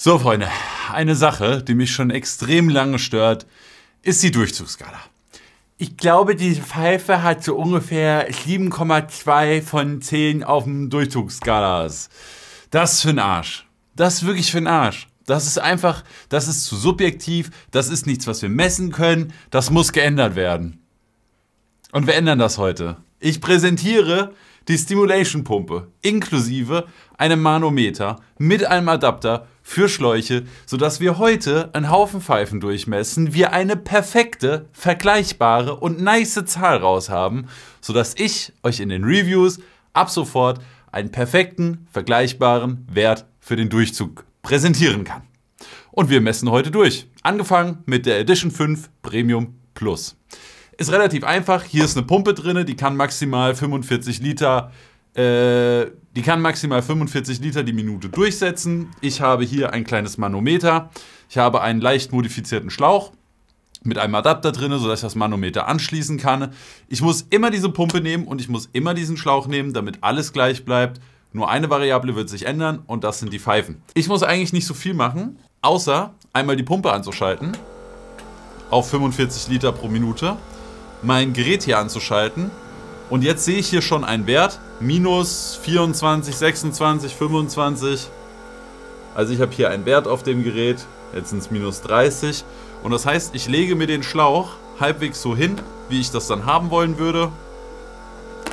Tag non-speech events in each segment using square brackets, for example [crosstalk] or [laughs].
So, Freunde, eine Sache, die mich schon extrem lange stört, ist die Durchzugsskala. Ich glaube, diese Pfeife hat so ungefähr 7,2 von 10 auf dem Durchzugsskalas. Das ist für ein Arsch. Das ist wirklich für ein Arsch. Das ist einfach, das ist zu subjektiv, das ist nichts, was wir messen können, das muss geändert werden. Und wir ändern das heute. Ich präsentiere die Stimulation Pumpe inklusive einem Manometer mit einem Adapter für Schläuche, sodass wir heute einen Haufen Pfeifen durchmessen, wir eine perfekte, vergleichbare und nice Zahl raus haben, sodass ich euch in den Reviews ab sofort einen perfekten, vergleichbaren Wert für den Durchzug präsentieren kann. Und wir messen heute durch. Angefangen mit der Edition 5 Premium Plus. Ist relativ einfach. Hier ist eine Pumpe drin, die kann maximal 45 Liter, äh, die kann maximal 45 Liter die Minute durchsetzen. Ich habe hier ein kleines Manometer. Ich habe einen leicht modifizierten Schlauch mit einem Adapter drin, sodass ich das Manometer anschließen kann. Ich muss immer diese Pumpe nehmen und ich muss immer diesen Schlauch nehmen, damit alles gleich bleibt. Nur eine Variable wird sich ändern und das sind die Pfeifen. Ich muss eigentlich nicht so viel machen, außer einmal die Pumpe anzuschalten auf 45 Liter pro Minute mein Gerät hier anzuschalten. Und jetzt sehe ich hier schon einen Wert. Minus 24, 26, 25. Also ich habe hier einen Wert auf dem Gerät. Jetzt sind es minus 30. Und das heißt, ich lege mir den Schlauch halbwegs so hin, wie ich das dann haben wollen würde.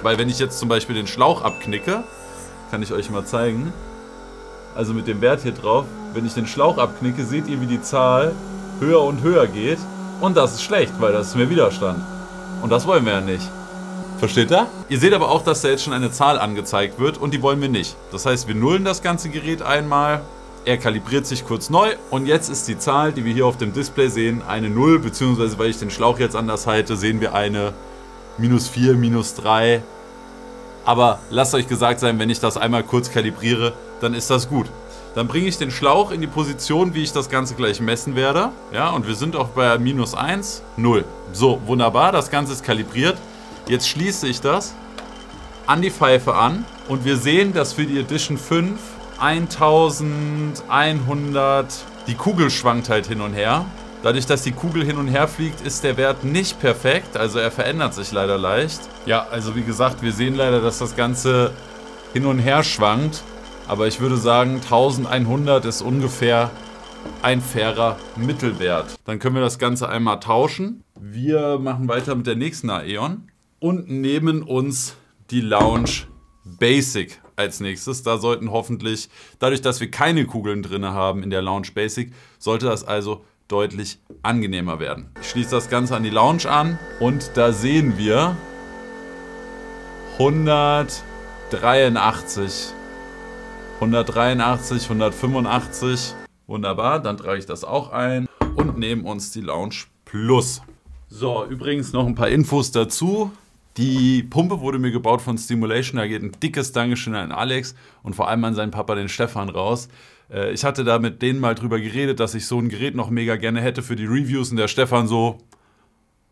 Weil wenn ich jetzt zum Beispiel den Schlauch abknicke, kann ich euch mal zeigen. Also mit dem Wert hier drauf, wenn ich den Schlauch abknicke, seht ihr, wie die Zahl höher und höher geht. Und das ist schlecht, weil das ist mehr Widerstand. Und das wollen wir ja nicht. Versteht ihr? Ihr seht aber auch, dass da jetzt schon eine Zahl angezeigt wird und die wollen wir nicht. Das heißt, wir nullen das ganze Gerät einmal. Er kalibriert sich kurz neu und jetzt ist die Zahl, die wir hier auf dem Display sehen, eine 0, beziehungsweise weil ich den Schlauch jetzt anders halte, sehen wir eine minus 4, minus 3. Aber lasst euch gesagt sein, wenn ich das einmal kurz kalibriere, dann ist das gut. Dann bringe ich den Schlauch in die Position, wie ich das Ganze gleich messen werde. Ja, und wir sind auch bei minus 1, 0. So, wunderbar, das Ganze ist kalibriert. Jetzt schließe ich das an die Pfeife an und wir sehen, dass für die Edition 5 1100, die Kugel schwankt halt hin und her. Dadurch, dass die Kugel hin und her fliegt, ist der Wert nicht perfekt, also er verändert sich leider leicht. Ja, also wie gesagt, wir sehen leider, dass das Ganze hin und her schwankt. Aber ich würde sagen, 1100 ist ungefähr ein fairer Mittelwert. Dann können wir das Ganze einmal tauschen. Wir machen weiter mit der nächsten Aeon und nehmen uns die Lounge Basic als nächstes. Da sollten hoffentlich, dadurch, dass wir keine Kugeln drin haben in der Lounge Basic, sollte das also deutlich angenehmer werden. Ich schließe das Ganze an die Lounge an und da sehen wir 183 183, 185. Wunderbar, dann trage ich das auch ein und nehmen uns die Lounge Plus. So, übrigens noch ein paar Infos dazu. Die Pumpe wurde mir gebaut von Stimulation. Da geht ein dickes Dankeschön an Alex und vor allem an seinen Papa, den Stefan, raus. Äh, ich hatte da mit denen mal drüber geredet, dass ich so ein Gerät noch mega gerne hätte für die Reviews und der Stefan so,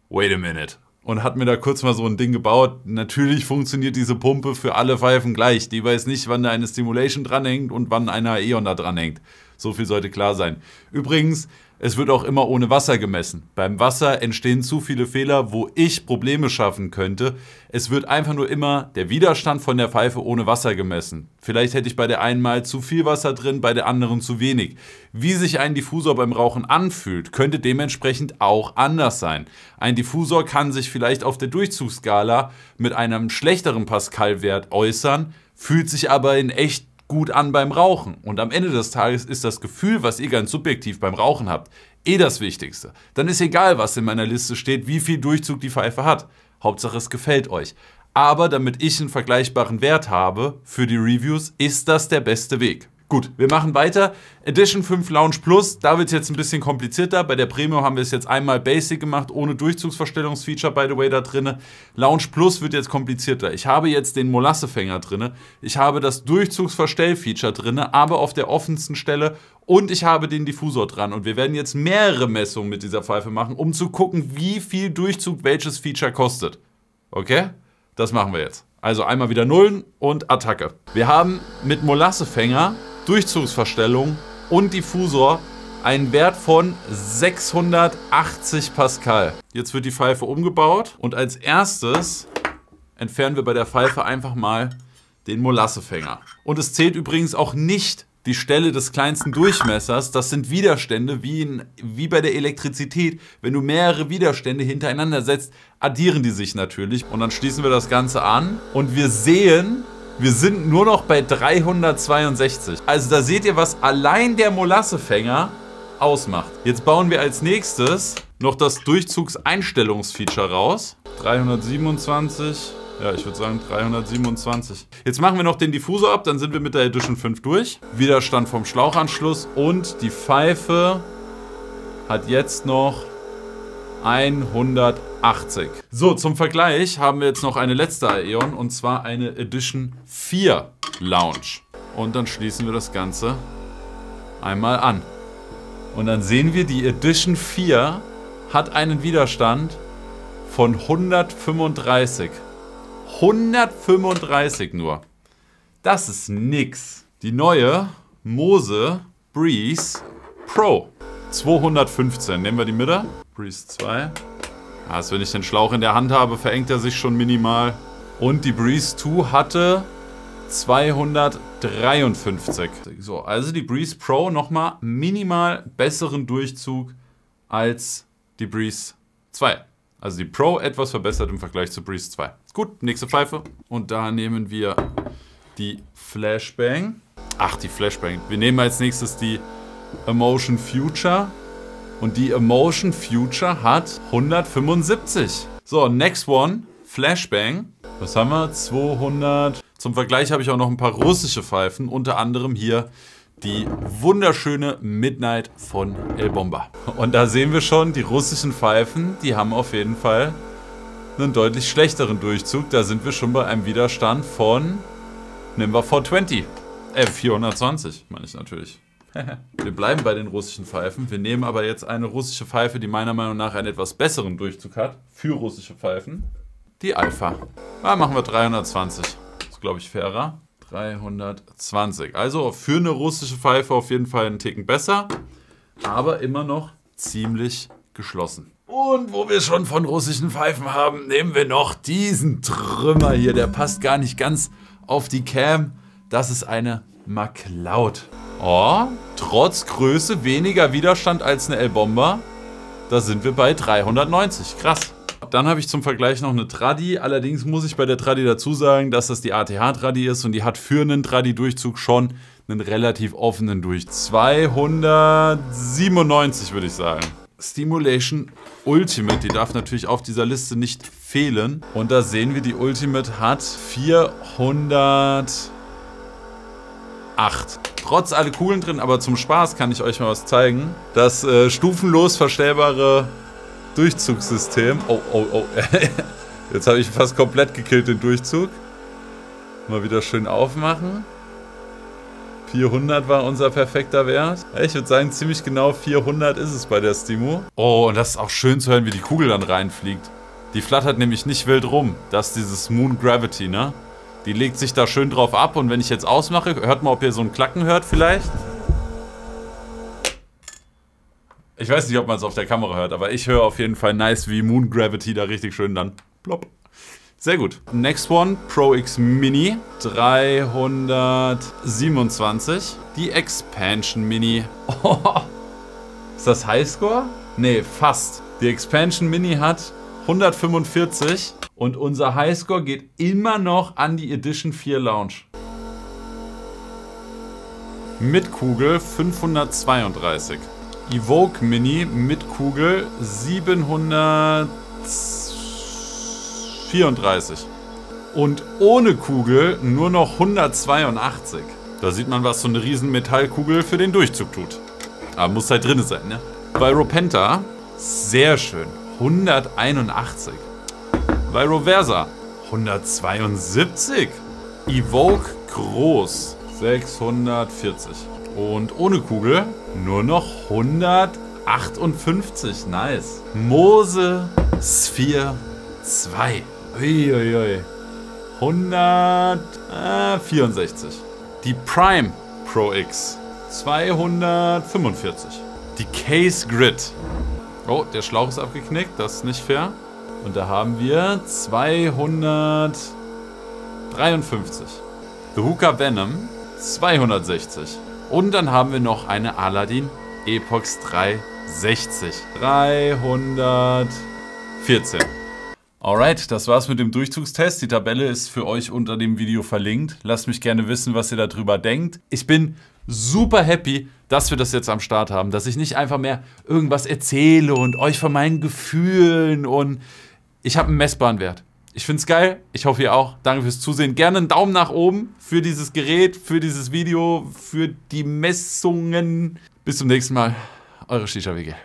wait a minute und hat mir da kurz mal so ein Ding gebaut. Natürlich funktioniert diese Pumpe für alle Pfeifen gleich. Die weiß nicht, wann da eine Stimulation dranhängt und wann einer Aeon da dranhängt. So viel sollte klar sein. Übrigens, es wird auch immer ohne Wasser gemessen. Beim Wasser entstehen zu viele Fehler, wo ich Probleme schaffen könnte. Es wird einfach nur immer der Widerstand von der Pfeife ohne Wasser gemessen. Vielleicht hätte ich bei der einen mal zu viel Wasser drin, bei der anderen zu wenig. Wie sich ein Diffusor beim Rauchen anfühlt, könnte dementsprechend auch anders sein. Ein Diffusor kann sich vielleicht auf der Durchzugsskala mit einem schlechteren Pascal-Wert äußern, fühlt sich aber in echt gut an beim Rauchen. Und am Ende des Tages ist das Gefühl, was ihr ganz subjektiv beim Rauchen habt, eh das Wichtigste. Dann ist egal, was in meiner Liste steht, wie viel Durchzug die Pfeife hat. Hauptsache, es gefällt euch. Aber damit ich einen vergleichbaren Wert habe für die Reviews, ist das der beste Weg. Gut, wir machen weiter. Edition 5 Lounge Plus, da wird es jetzt ein bisschen komplizierter. Bei der Premium haben wir es jetzt einmal Basic gemacht, ohne Durchzugsverstellungsfeature, by the way, da drin. Lounge Plus wird jetzt komplizierter. Ich habe jetzt den Molassefänger drin. Ich habe das Durchzugsverstellfeature drin, aber auf der offensten Stelle. Und ich habe den Diffusor dran. Und wir werden jetzt mehrere Messungen mit dieser Pfeife machen, um zu gucken, wie viel Durchzug welches Feature kostet. Okay? Das machen wir jetzt. Also einmal wieder Nullen und Attacke. Wir haben mit Molassefänger Durchzugsverstellung und Diffusor einen Wert von 680 Pascal. Jetzt wird die Pfeife umgebaut und als erstes entfernen wir bei der Pfeife einfach mal den Molassefänger. Und es zählt übrigens auch nicht die Stelle des kleinsten Durchmessers. Das sind Widerstände, wie, in, wie bei der Elektrizität. Wenn du mehrere Widerstände hintereinander setzt, addieren die sich natürlich. Und dann schließen wir das Ganze an und wir sehen, wir sind nur noch bei 362. Also da seht ihr, was allein der Molassefänger ausmacht. Jetzt bauen wir als nächstes noch das Durchzugseinstellungsfeature raus. 327, ja, ich würde sagen 327. Jetzt machen wir noch den Diffusor ab, dann sind wir mit der Edition 5 durch. Widerstand vom Schlauchanschluss und die Pfeife hat jetzt noch 180. So, zum Vergleich haben wir jetzt noch eine letzte Aeon und zwar eine Edition 4 Lounge. Und dann schließen wir das Ganze einmal an. Und dann sehen wir, die Edition 4 hat einen Widerstand von 135. 135 nur. Das ist nix. Die neue Mose Breeze Pro. 215. Nehmen wir die Mitte. Breeze 2. Also wenn ich den Schlauch in der Hand habe, verengt er sich schon minimal. Und die Breeze 2 hatte 253. So, also die Breeze Pro nochmal minimal besseren Durchzug als die Breeze 2. Also die Pro etwas verbessert im Vergleich zur Breeze 2. Gut, nächste Pfeife. Und da nehmen wir die Flashbang. Ach, die Flashbang. Wir nehmen als nächstes die Emotion Future. Und die Emotion Future hat 175. So, next one. Flashbang. Was haben wir? 200. Zum Vergleich habe ich auch noch ein paar russische Pfeifen, unter anderem hier die wunderschöne Midnight von El Bomba. Und da sehen wir schon, die russischen Pfeifen, die haben auf jeden Fall einen deutlich schlechteren Durchzug. Da sind wir schon bei einem Widerstand von, nehmen wir 420. Äh, 420, meine ich natürlich. Wir bleiben bei den russischen Pfeifen. Wir nehmen aber jetzt eine russische Pfeife, die meiner Meinung nach einen etwas besseren Durchzug hat. Für russische Pfeifen. Die Alpha. Da machen wir 320 glaube ich, fairer. 320. Also für eine russische Pfeife auf jeden Fall einen Ticken besser, aber immer noch ziemlich geschlossen. Und wo wir schon von russischen Pfeifen haben, nehmen wir noch diesen Trümmer hier. Der passt gar nicht ganz auf die Cam. Das ist eine MacLeod. Oh, trotz Größe weniger Widerstand als eine L-Bomber. Da sind wir bei 390. Krass. Dann habe ich zum Vergleich noch eine Tradi. Allerdings muss ich bei der Tradi dazu sagen, dass das die ATH-Tradi ist und die hat für einen Tradi-Durchzug schon einen relativ offenen Durch. 297 würde ich sagen. Stimulation Ultimate, die darf natürlich auf dieser Liste nicht fehlen. Und da sehen wir, die Ultimate hat 408. Trotz alle Kugeln drin, aber zum Spaß kann ich euch mal was zeigen. Das äh, stufenlos verstellbare Durchzugssystem. Oh, oh, oh. [laughs] Jetzt habe ich fast komplett gekillt den Durchzug. Mal wieder schön aufmachen. 400 war unser perfekter Wert. Ich würde sagen, ziemlich genau 400 ist es bei der Stimo. Oh, und das ist auch schön zu hören, wie die Kugel dann reinfliegt. Die flattert nämlich nicht wild rum. Das ist dieses Moon Gravity, ne? Die legt sich da schön drauf ab und wenn ich jetzt ausmache, hört mal, ob ihr so ein Klacken hört vielleicht. Ich weiß nicht, ob man es auf der Kamera hört, aber ich höre auf jeden Fall nice, wie Moon Gravity da richtig schön dann plopp. Sehr gut. Next one, Pro X Mini 327. Die Expansion Mini. Oh, [laughs] ist das Highscore? Nee, fast. Die Expansion Mini hat 145 und unser Highscore geht immer noch an die Edition 4 Lounge. Mit Kugel 532. Evoke Mini mit Kugel 734. Und ohne Kugel nur noch 182. Da sieht man, was so eine riesen Metallkugel für den Durchzug tut. Aber muss halt drin sein, ne? Bei Ropenta, sehr schön, 181. Bei Roversa, 172. Evoke groß, 640. Und ohne Kugel nur noch 158. Nice. Mose Sphere 2. Uiuiui. 164. Die Prime Pro X. 245. Die Case Grid. Oh, der Schlauch ist abgeknickt, das ist nicht fair. Und da haben wir 253. The Hooker Venom 260. Und dann haben wir noch eine Aladdin Epox 360. 314. Alright, das war's mit dem Durchzugstest. Die Tabelle ist für euch unter dem Video verlinkt. Lasst mich gerne wissen, was ihr darüber denkt. Ich bin super happy, dass wir das jetzt am Start haben, dass ich nicht einfach mehr irgendwas erzähle und euch von meinen Gefühlen und ich habe einen messbaren Wert. Ich finde es geil. Ich hoffe, ihr auch. Danke fürs Zusehen. Gerne einen Daumen nach oben für dieses Gerät, für dieses Video, für die Messungen. Bis zum nächsten Mal. Eure Shisha WG.